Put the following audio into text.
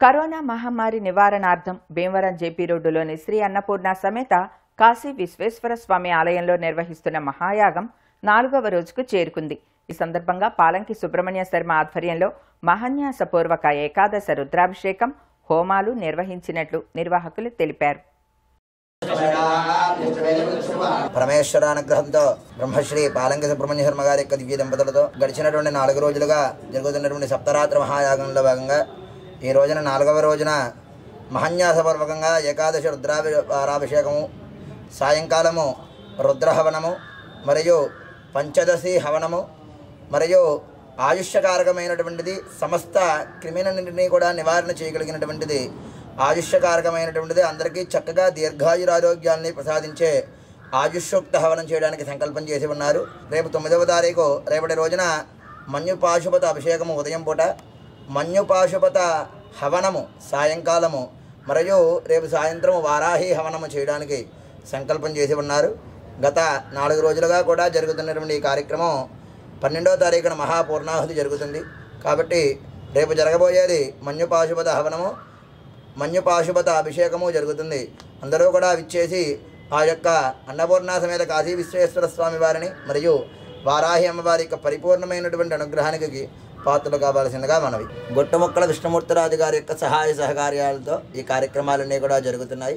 Corona మహమ్మారి నివారణార్థం Bhimavaram JP రోడ్డులోని శ్రీ అన్నపూర్ణ సమేత కాశీ విశ్వేశ్వర స్వామి ఆలయంలో నిర్వహిస్తున్న మహాయాగం నాలుగవ రోజుకు చేరుకుంది. ఈ సందర్భంగా పాలంకి సుబ్రహ్మణ్య శర్మ ఆధ్వర్యంలో మహన్యాసపూర్వక ఏకాదశ రుద్రాభిషేకం హోమాలు నిర్వహించినట్లు నిర్వాహకులు తెలిపారు. పరమేశ్వర అనుగ్రహంతో బ్రహ్మశ్రీ పాలంకి సుబ్రహ్మణ్య శర్మ గారి యొక్క దివ్య దంపతులతో గడిచినటువంటి నాలుగు రోజులుగా జరుగుతున్నటువంటి సప్తరాత్రి మహాయాగంలో భాగంగా ఈ రోజున నాలుగవ రోజున మహన్యాసపూర్వకంగా ఏకాదశి రుద్రాభి వారాభిషేకము సాయంకాలము రుద్రహవనము మరియు పంచదశి హవనము మరియు ఆయుష్యకారకమైనటువంటిది సమస్త క్రిమినన్నింటినీ కూడా నివారణ చేయగలిగినటువంటిది ఆయుష్యకారకమైనటువంటిది అందరికీ చక్కగా దీర్ఘాయురారోగ్యాన్ని ప్రసాదించే ఆయుష్యోక్త హవనం చేయడానికి సంకల్పం చేసి ఉన్నారు. రేపు తొమ్మిదవ తారీఖు రేపటి రోజున మన్యుపాశుపత అభిషేకము ఉదయం పూట. మన్యు పాశుపత హవనము సాయంకాలము మరియు రేపు సాయంత్రం వారాహి హవనము చేయడానికి సంకల్పం చేసి ఉన్నారు. గత నాలుగు రోజులుగా కూడా జరుగుతున్నటువంటి ఈ కార్యక్రమం పన్నెండవ తారీఖున మహాపూర్ణాహుతి జరుగుతుంది. కాబట్టి రేపు జరగబోయేది మన్యు పాశుపత హవనము మన్యు పాశుపత అభిషేకము జరుగుతుంది. అందరూ కూడా విచ్చేసి ఆ యొక్క అన్నపూర్ణ సమేత కాశీ విశ్వేశ్వర స్వామి వారిని మరియు వారాహి అమ్మవారి యొక్క పరిపూర్ణమైనటువంటి అనుగ్రహానికి పాత్రలు కావాల్సిందిగా మనవి. గుట్టముక్కల విష్ణుమూర్తిరాజు గారి యొక్క సహాయ సహకార్యాలతో ఈ కార్యక్రమాలన్నీ కూడా జరుగుతున్నాయి.